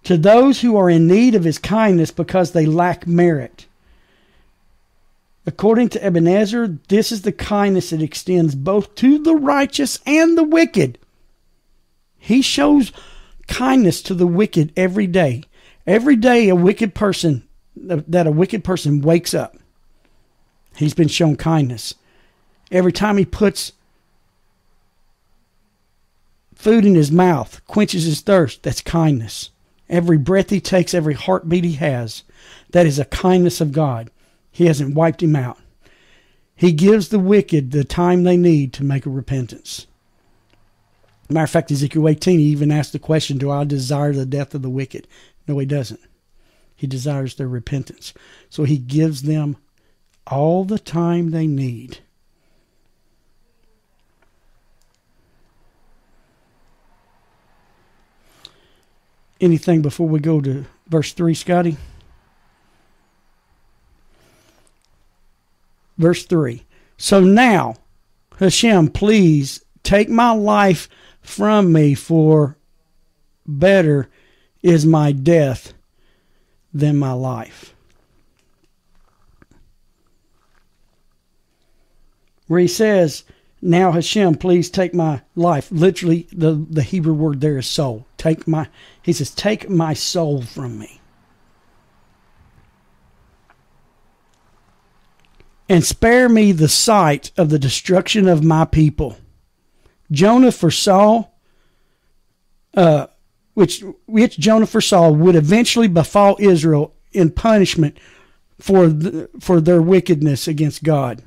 [SPEAKER 1] To those who are in need of his kindness because they lack merit. According to Ibn Ezra, this is the kindness that extends both to the righteous and the wicked. He shows kindness to the wicked every day. Every day, a wicked person that a wicked person wakes up, he's been shown kindness. Every time he puts food in his mouth, quenches his thirst, that's kindness. Every breath he takes, every heartbeat he has, that is a kindness of God. He hasn't wiped him out. He gives the wicked the time they need to make a repentance. Matter of fact, Ezekiel 18, he even asked the question, Do I desire the death of the wicked? No, he doesn't. He desires their repentance. So he gives them all the time they need. Anything before we go to verse 3, Scotty? Verse 3. So now, Hashem, please take my life from me, for better is my death than my life. Where he says, Now Hashem, please take my life. Literally, the, the Hebrew word there is soul. Take my, he says, Take my soul from me. And spare me the sight of the destruction of my people. Jonah foresaw uh, which which Jonah foresaw would eventually befall Israel in punishment for the, for their wickedness against God.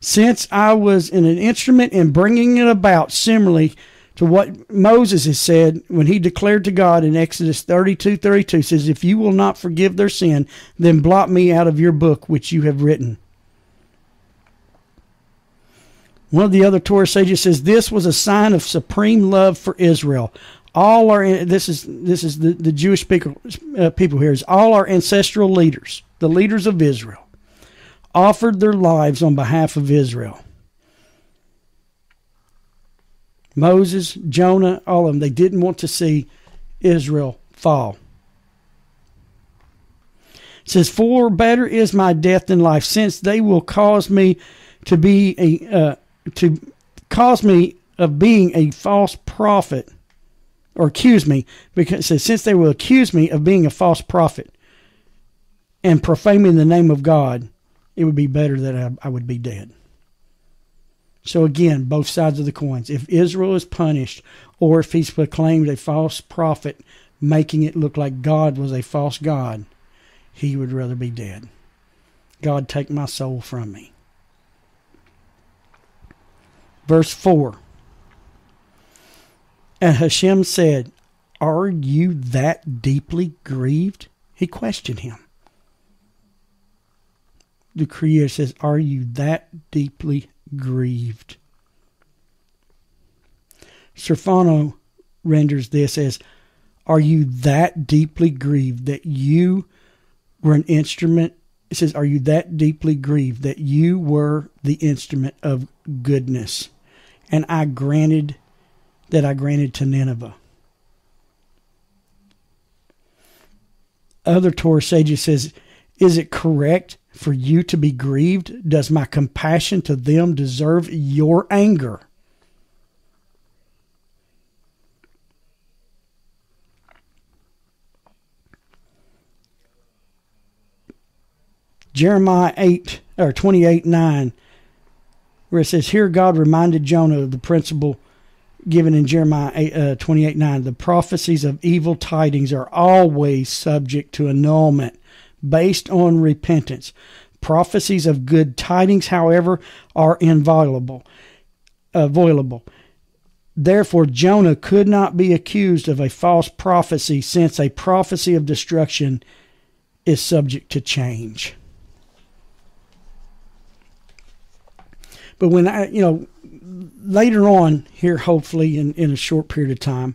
[SPEAKER 1] Since I was an instrument in bringing it about, similarly to what Moses has said when he declared to God in Exodus 32 32 says, If you will not forgive their sin, then blot me out of your book which you have written. One of the other Torah sages says this was a sign of supreme love for Israel all our this is this is the, the Jewish people uh, people here is all our ancestral leaders, the leaders of Israel, offered their lives on behalf of Israel. Moses, Jonah, all of them, they didn't want to see Israel fall. It says, For better is my death than life, since they will cause me to be a uh, to cause me of being a false prophet or accuse me because since they will accuse me of being a false prophet and profaning the name of God, it would be better that I, I would be dead. So again, both sides of the coins. If Israel is punished, or if he's proclaimed a false prophet, making it look like God was a false God, he would rather be dead. God, take my soul from me. Verse 4 and Hashem said, Are you that deeply grieved? He questioned him. The Creator says, Are you that deeply grieved? Sforno renders this as, Are you that deeply grieved that you were an instrument. It says, Are you that deeply grieved that you were the instrument of goodness? And I granted that I granted to Nineveh. Other Torah sages says, Is it correct for you to be grieved? Does my compassion to them deserve your anger? Jeremiah 8 or 28 9, where it says, Here God reminded Jonah of the principle given in Jeremiah 8, uh, 28 9. The prophecies of evil tidings are always subject to annulment based on repentance. Prophecies of good tidings, however, are inviolable. Avoidable. Therefore, Jonah could not be accused of a false prophecy since a prophecy of destruction is subject to change. But when I, you know, later on here, hopefully in, in a short period of time,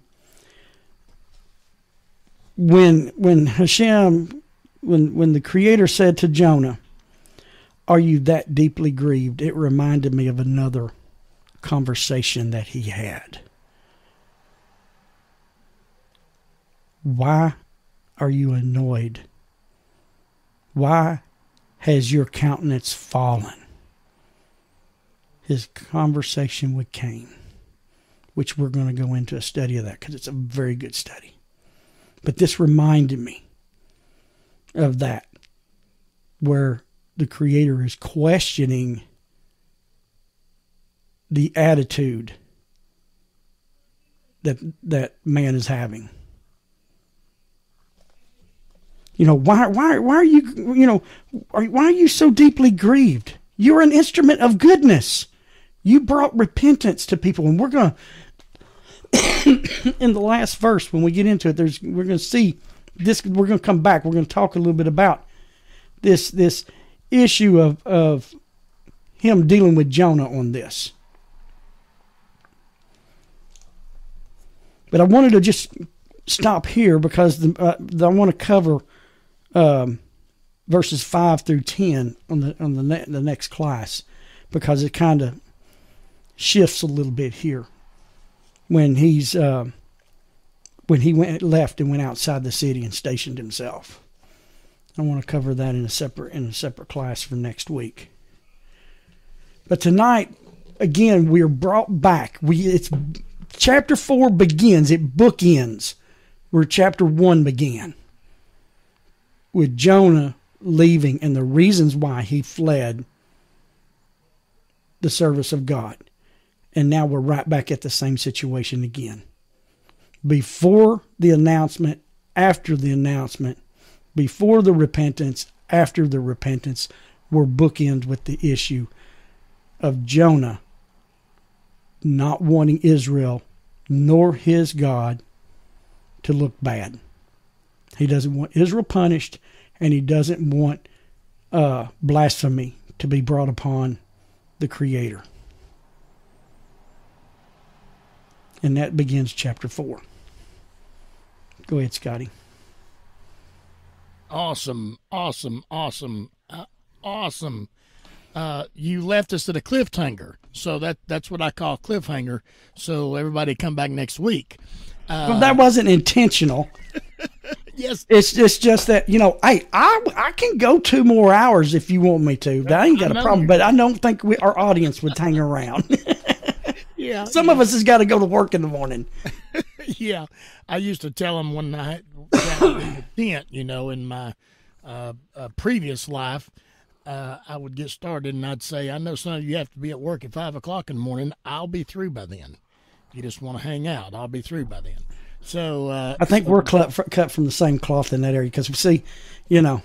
[SPEAKER 1] when when Hashem, when when the Creator said to Jonah, "Are you that deeply grieved?" It reminded me of another conversation that he had. Why are you annoyed? Why has your countenance fallen? His conversation with Cain, which we're going to go into a study of that because it's a very good study. But this reminded me of that, where the Creator is questioning the attitude that that man is having. You know why why why are you you know are, why are you so deeply grieved? You're an instrument of goodness. You brought repentance to people, and we're going [COUGHS] to, in the last verse, when we get into it, there's we're going to see this. We're going to come back. We're going to talk a little bit about this this issue of of him dealing with Jonah on this. But I wanted to just stop here because the, uh, the, I want to cover um, verses five through ten on the on the ne- the next class because it kind of shifts a little bit here when he's uh, when he went left and went outside the city and stationed himself. I want to cover that in a separate in a separate class for next week. But tonight, again, we are brought back. We it's chapter four begins. It bookends where chapter one began with Jonah leaving and the reasons why he fled the service of God. And now we're right back at the same situation again. Before the announcement, after the announcement, before the repentance, after the repentance, we're bookend with the issue of Jonah not wanting Israel nor his God to look bad. He doesn't want Israel punished, and he doesn't want uh, blasphemy to be brought upon the Creator. And that begins chapter 4. Go ahead, Scotty.
[SPEAKER 2] Awesome, awesome, awesome, uh, awesome. Uh, you left us at a cliffhanger, so that that's what I call cliffhanger. So everybody come back next week.
[SPEAKER 1] Uh, well, that wasn't intentional. [LAUGHS]
[SPEAKER 2] yes,
[SPEAKER 1] it's it's just that you know, hey, I I can go two more hours if you want me to. I ain't got a problem, but I don't think we, our audience would hang around. [LAUGHS]
[SPEAKER 2] yeah.
[SPEAKER 1] Some
[SPEAKER 2] yeah.
[SPEAKER 1] of us has got to go to work in the morning. [LAUGHS]
[SPEAKER 2] yeah. I used to tell them when I had tent, you know, in my uh, uh, previous life, uh, I would get started and I'd say, I know some of you have to be at work at five o'clock in the morning. I'll be through by then. You just want to hang out. I'll be through by then. So uh,
[SPEAKER 1] I think we're cut cut from the same cloth in that area because we see, you know,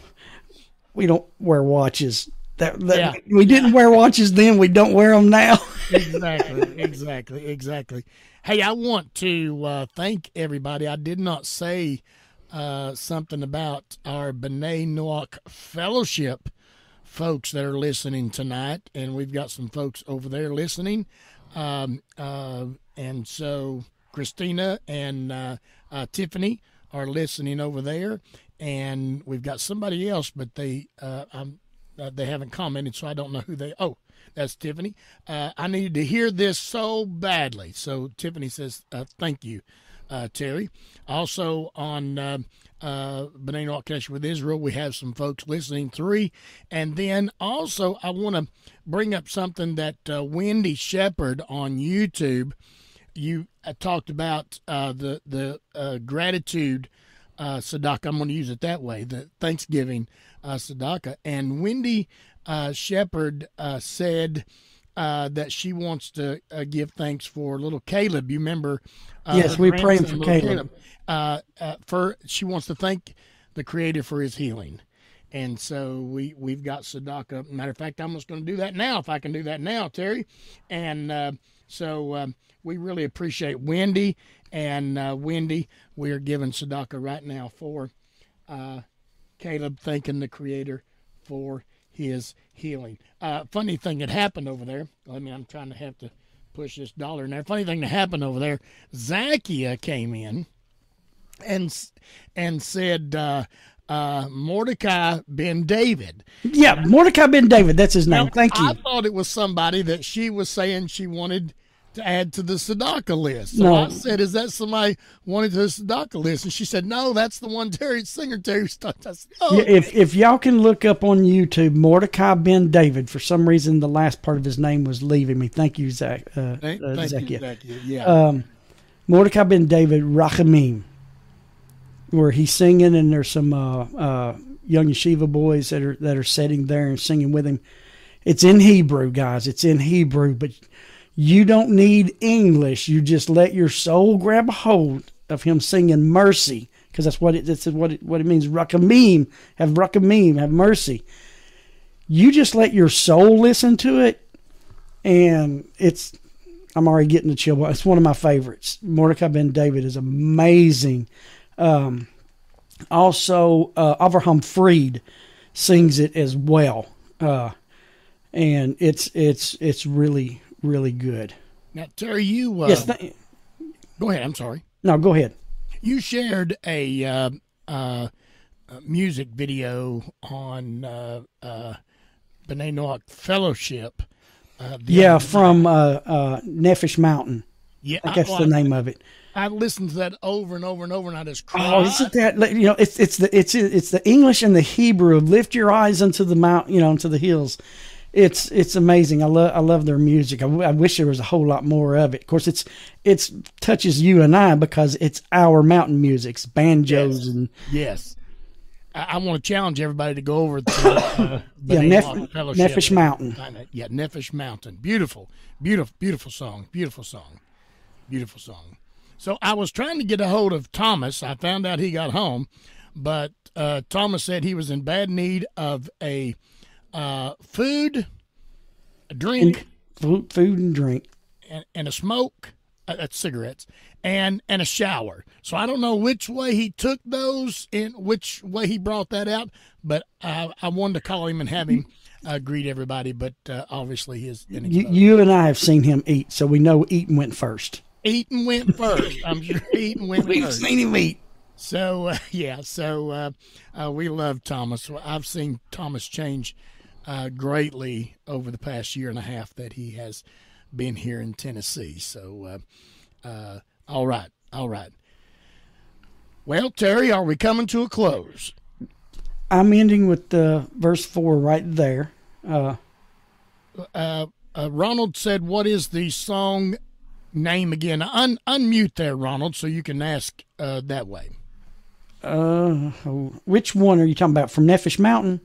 [SPEAKER 1] we don't wear watches that, that yeah. we didn't wear watches then. We don't wear them now. [LAUGHS]
[SPEAKER 2] exactly, exactly, exactly. Hey, I want to uh, thank everybody. I did not say uh, something about our B'nai Noach Fellowship folks that are listening tonight, and we've got some folks over there listening. Um, uh, and so Christina and uh, uh, Tiffany are listening over there, and we've got somebody else, but they uh, I'm, uh, they haven't commented, so I don't know who they. Oh, that's Tiffany. Uh, I needed to hear this so badly. So Tiffany says, uh, "Thank you, uh, Terry." Also on uh, uh, Noach Connection with Israel, we have some folks listening. Three, and then also I want to bring up something that uh, Wendy Shepard on YouTube. You uh, talked about the the gratitude uh, Sadaka. I'm going to use it that way. The Thanksgiving uh, Sadaka. And Wendy uh, Shepard uh, said uh, that she wants to uh, give thanks for little Caleb. You remember? Uh,
[SPEAKER 1] Yes, we're praying for Caleb.
[SPEAKER 2] Uh, uh, for she wants to thank the Creator for His healing. And so we we've got Sadaka. Matter of fact, I'm just going to do that now if I can do that now, Terry. And uh, so um, we really appreciate Wendy and uh, Wendy. We are giving Sadaka right now for uh, Caleb, thanking the Creator for his healing. Uh, funny thing that happened over there. I mean, I'm trying to have to push this dollar in there. Funny thing that happened over there. Zacchaeus came in and and said. Uh, uh, Mordecai Ben David.
[SPEAKER 1] Yeah, Mordecai Ben David. That's his name.
[SPEAKER 2] Now,
[SPEAKER 1] Thank you.
[SPEAKER 2] I thought it was somebody that she was saying she wanted to add to the Sadaka list. So
[SPEAKER 1] No.
[SPEAKER 2] I said, "Is that somebody wanted to the Sadaka list?" And she said, "No, that's the one Terry Singer Terry started." I said, "Oh,
[SPEAKER 1] Yeah, if if y'all can look up on YouTube Mordecai Ben David, for some reason the last part of his name was leaving me. Thank you, Zach. Uh,
[SPEAKER 2] thank,
[SPEAKER 1] uh,
[SPEAKER 2] thank you,
[SPEAKER 1] Zacchaeus.
[SPEAKER 2] Zacchaeus. Yeah,
[SPEAKER 1] Um, Mordecai Ben David Rachamim, where he's singing, and there's some uh, uh, young yeshiva boys that are that are sitting there and singing with him. It's in Hebrew, guys. It's in Hebrew, but you don't need English. You just let your soul grab a hold of him singing mercy, because that's what it that's what it, what it means. Rachamim, have Rachamim, have mercy. You just let your soul listen to it, and it's I'm already getting the chill. It's one of my favorites. Mordecai Ben David is amazing. Um, also, uh, Avraham Fried sings it as well, uh, and it's it's it's really really good.
[SPEAKER 2] now Terry, you uh,
[SPEAKER 1] yes, th-
[SPEAKER 2] go ahead. I'm sorry.
[SPEAKER 1] no, go ahead.
[SPEAKER 2] You shared a uh, uh, music video on uh, uh, B'nai Noach Fellowship. Uh,
[SPEAKER 1] Yeah, from uh, uh, Nefesh Mountain.
[SPEAKER 2] yeah.
[SPEAKER 1] I guess
[SPEAKER 2] I,
[SPEAKER 1] the name of it.
[SPEAKER 2] I listened to that over and over and over, and I just cried.
[SPEAKER 1] Oh, isn't that you know? It's it's the it's it's the English and the Hebrew lift your eyes unto the mount, you know, unto the hills. It's it's amazing. I love I love their music. I, w- I wish there was a whole lot more of it. Of course, it's it's touches you and I because it's our mountain music, banjos and
[SPEAKER 2] Yes. I, I want to challenge everybody to go over to uh, [COUGHS]
[SPEAKER 1] Yeah, Nef- Nefesh Mountain.
[SPEAKER 2] Yeah, Nefesh Mountain. Beautiful, beautiful, beautiful song. Beautiful song. Beautiful song. So I was trying to get a hold of Thomas. I found out he got home, but uh, Thomas said he was in bad need of a uh, food, a drink,
[SPEAKER 1] food, food and drink.
[SPEAKER 2] and, and a smoke. Uh, that's cigarettes and and a shower. So I don't know which way he took those and which way he brought that out, but uh, I wanted to call him and have him uh, greet everybody. But uh, obviously his
[SPEAKER 1] You, you and I have seen him eat, so we know eating went first.
[SPEAKER 2] Eating went first. I'm sure [LAUGHS] eating went
[SPEAKER 1] We've
[SPEAKER 2] first.
[SPEAKER 1] seen him eat.
[SPEAKER 2] So uh, [LAUGHS] yeah, so uh, uh, we love Thomas. I've seen Thomas change uh, greatly over the past year and a half that he has been here in Tennessee. So, uh, uh, all right, all right. Well, Terry, are we coming to a close?
[SPEAKER 1] I'm ending with uh, verse four right there. Uh,
[SPEAKER 2] Uh, uh, Ronald said, "What is the song name again?" Un- unmute there, Ronald, so you can ask uh, that way.
[SPEAKER 1] uh, which one are you talking about? From Nefesh Mountain?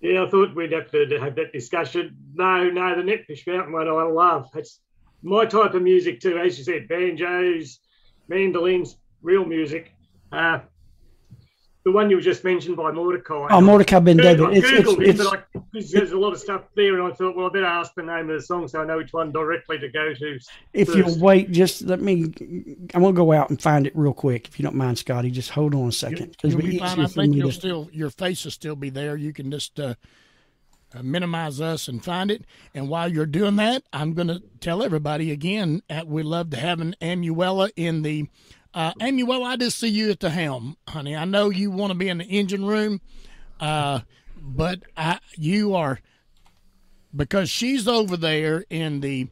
[SPEAKER 3] Yeah, I thought we'd have to have that discussion. No, no, the Nefesh Mountain one I love. It's my type of music too. As you said, banjos, mandolins, real music. Uh, the one you just mentioned by Mordecai.
[SPEAKER 1] Oh, Mordecai Ben
[SPEAKER 3] I
[SPEAKER 1] David. It's it's,
[SPEAKER 3] Googled it,
[SPEAKER 1] it's
[SPEAKER 3] but I, there's a lot of stuff there, and I thought, well, I better ask the name of the song so I know which one directly to go to.
[SPEAKER 1] if
[SPEAKER 3] first.
[SPEAKER 1] you'll wait, just let me. I'm gonna go out and find it real quick, if you don't mind, Scotty. Just hold on a second, because
[SPEAKER 2] You'll
[SPEAKER 1] it'll
[SPEAKER 2] be
[SPEAKER 1] be
[SPEAKER 2] fine. I think you'll
[SPEAKER 1] to.
[SPEAKER 2] still your face will still be there. You can just uh, uh, minimize us and find it. And while you're doing that, I'm going to tell everybody again. Uh, we love to have an Amuela in the Uh, Amy, well, I just see you at the helm, honey. I know you want to be in the engine room, uh, but I, you are because she's over there in the.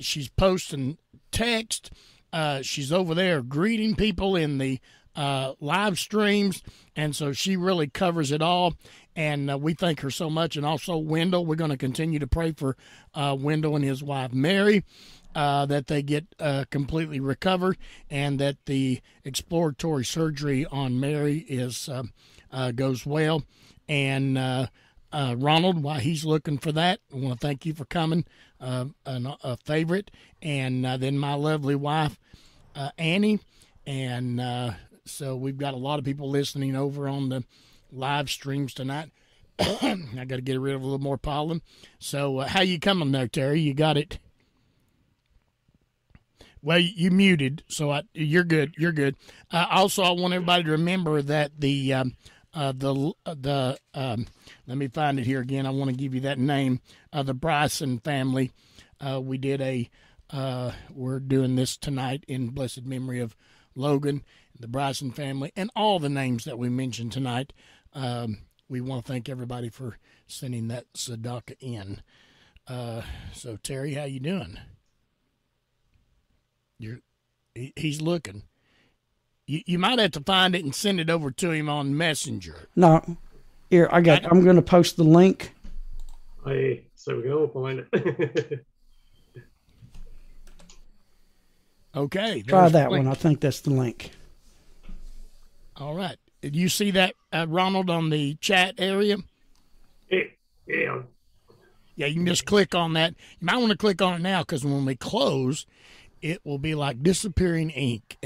[SPEAKER 2] She's posting text. Uh, she's over there greeting people in the uh, live streams, and so she really covers it all. And uh, we thank her so much. And also Wendell, we're going to continue to pray for uh, Wendell and his wife Mary. Uh, that they get uh, completely recovered and that the exploratory surgery on Mary is uh, uh goes well. And uh, uh, Ronald, while he's looking for that, I want to thank you for coming, a, a, favorite, and then my lovely wife Annie, and so we've got a lot of people listening over on the live streams tonight. [COUGHS] I got to get rid of a little more pollen. So how you coming there, Terry? You got it. Well, you muted, so I, you're good. You're good. Uh, also, I want everybody to remember that the um, uh, the the um, let me find it here again. I want to give you that name. Uh, the Bryson family. Uh, we did a. Uh, we're doing this tonight in blessed memory of Logan, the Bryson family, and all the names that we mentioned tonight. Um, we want to thank everybody for sending that tzedakah in. Uh, so Terry, how you doing? You're, he, he's looking. You, you might have to find it and send it over to him on Messenger.
[SPEAKER 1] No, here I got. I, I'm going to post the link.
[SPEAKER 3] Hey, so we can all find it. [LAUGHS]
[SPEAKER 2] okay,
[SPEAKER 1] try that one. I think that's the link.
[SPEAKER 2] All right. Did you see that, uh, Ronald, on the chat area?
[SPEAKER 3] Yeah. Yeah.
[SPEAKER 2] Yeah, you can just click on that. You might want to click on it now because when we close, it will be like disappearing ink